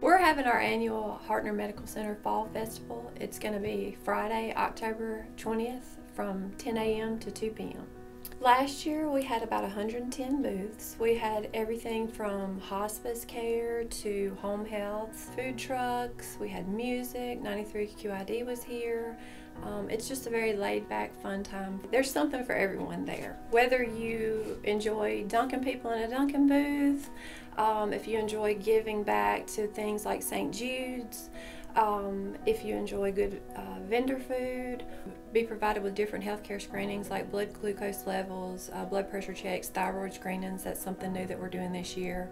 We're having our annual Hardtner Medical Center Fall Festival. It's going to be Friday, October 20th from 10 a.m. to 2 p.m. Last year we had about 110 booths. We had everything from hospice care to home health, food trucks, we had music, 93QID was here. Um, it's just a very laid back, fun time. There's something for everyone there. Whether you enjoy dunking people in a Dunkin' booth, um, if you enjoy giving back to things like St. Jude's, um, if you enjoy good uh, vendor food, be provided with different healthcare screenings like blood glucose levels, uh, blood pressure checks, thyroid screenings. That's something new that we're doing this year.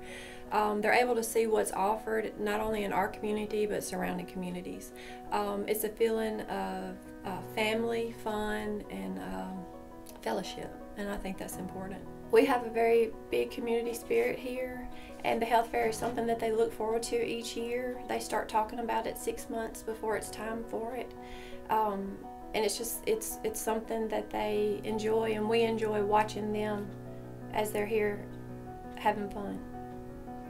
Um, they're able to see what's offered not only in our community but surrounding communities. Um, it's a feeling of uh, family, fun, and um, fellowship, and I think that's important. We have a very big community spirit here, and the health fair is something that they look forward to each year. They start talking about it six months before it's time for it. Um, and it's just it's it's something that they enjoy and we enjoy watching them as they're here having fun.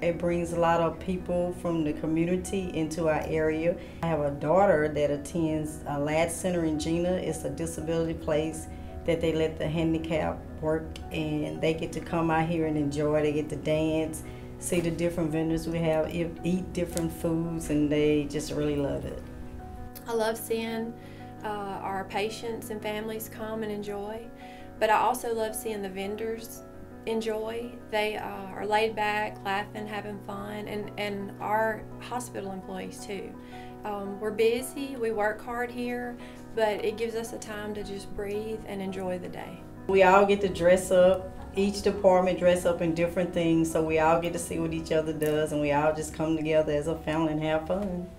It brings a lot of people from the community into our area. I have a daughter that attends a Ladd Center in Jena. It's a disability place that they let the handicap work and they get to come out here and enjoy. They get to dance, see the different vendors we have, eat different foods, and they just really love it. I love seeing uh, our patients and families come and enjoy, but I also love seeing the vendors enjoy. They uh, are laid back, laughing, having fun, and, and our hospital employees too. Um, we're busy, we work hard here, but it gives us a time to just breathe and enjoy the day. We all get to dress up. Each department dress up in different things, so we all get to see what each other does, and we all just come together as a family and have fun.